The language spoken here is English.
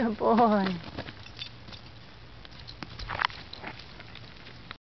Good boy.